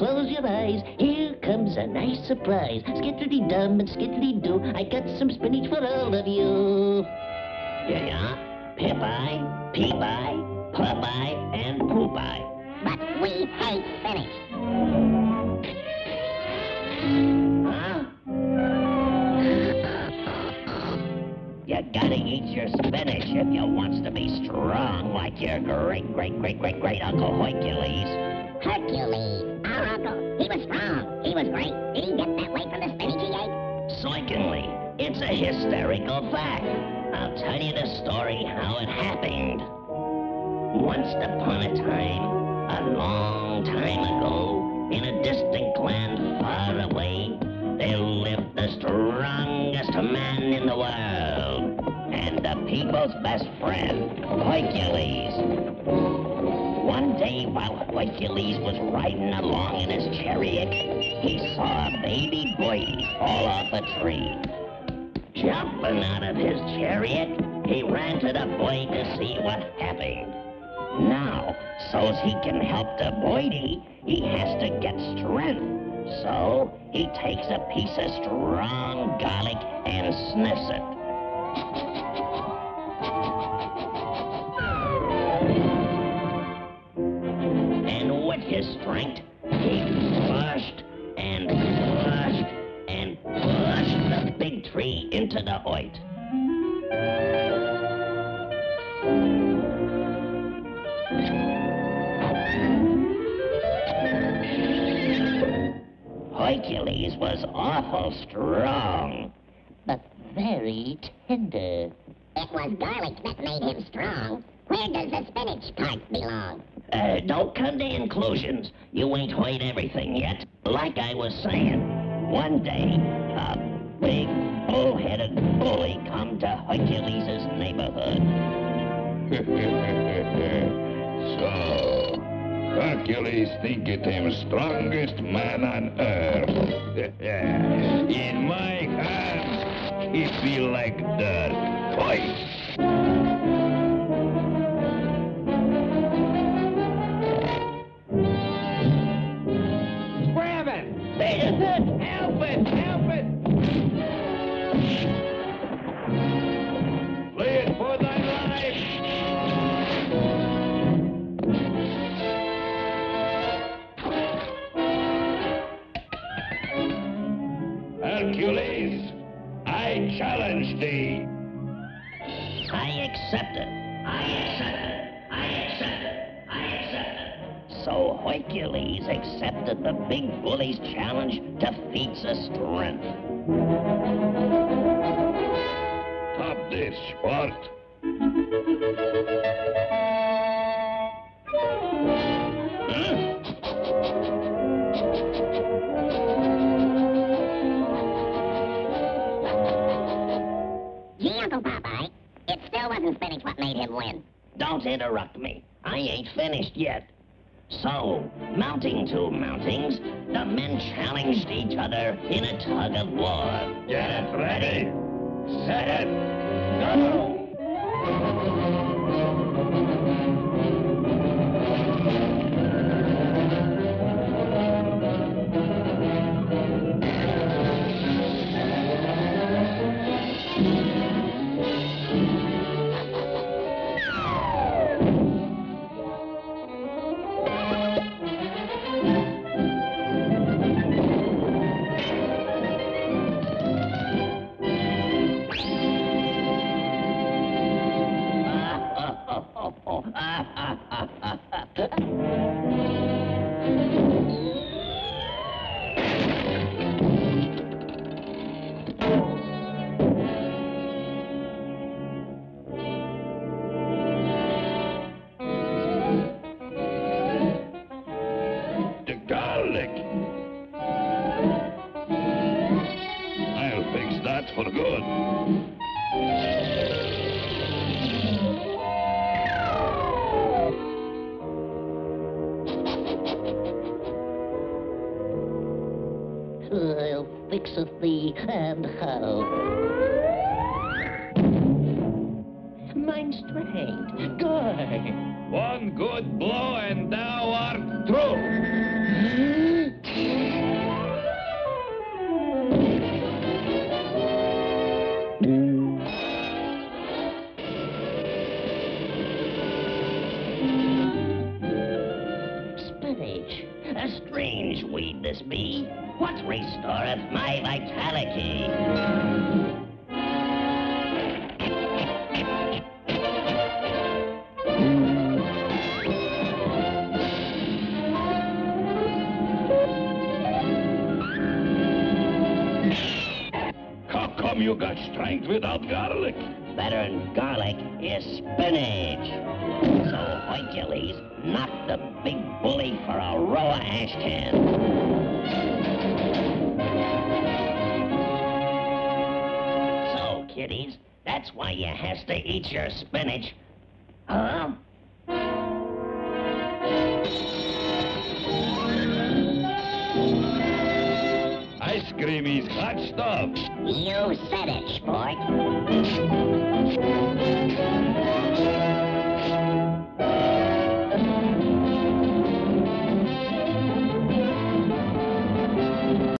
close your eyes. Here comes a nice surprise. Skittity dum and skittity doo. I got some spinach for all of you. Here you are. Pip-eye, peep-eye, pup-eye, and poop-eye. But we hate spinach. Huh? You gotta eat your spinach if you wants to be strong like your great, great, great, great, great Uncle Hercules. Hercules, our uncle, he was strong. He was great. Did he get that way from the spinach he ate? Certainly, it's a hysterical fact. I'll tell you the story how it happened. Once upon a time, a long time ago, in a distant land far away, there lived the strongest man in the world, and the people's best friend, Hercules. One day, while Hercules was riding along in his chariot, he saw a baby boy fall off a tree. Jumping out of his chariot, he ran to the boy to see what happened. Now, so's he can help the boydie, he has to get strength. So, he takes a piece of strong garlic and sniffs it. With his strength, he pushed and pushed and pushed the big tree into the oit. Hercules was awful strong, but very tender. It was garlic that made him strong. Where does the spinach part belong? Uh, don't come to conclusions. You ain't heard everything yet. Like I was saying, one day, a big, bull-headed bully come to Hercules' neighborhood. so, Hercules thinketh him strongest man on earth. In my hands, he feel like dirt. Fight! Help it! Help it! Play it for thy life! Hercules, I challenge thee. I accept it. So Hercules accepted the big bully's challenge to feats of strength. Top this, sport. Huh? Gee, Uncle Popeye, it still wasn't spinach what made him win. Don't interrupt me. I ain't finished yet. So, mounting to mountings, the men challenged each other in a tug of war. Get it ready. Set. Go. I'll fix it thee and how. Mine's straight. Good. One good blow and thou art through. A strange weed this be. What restoreth my vitality? How come you got strength without garlic? Better than garlic is spinach. Hercules knocked the big bully for a row of ash cans. So, kiddies, that's why you has to eat your spinach. Huh? Ice cream is hot stuff. You said it, sport.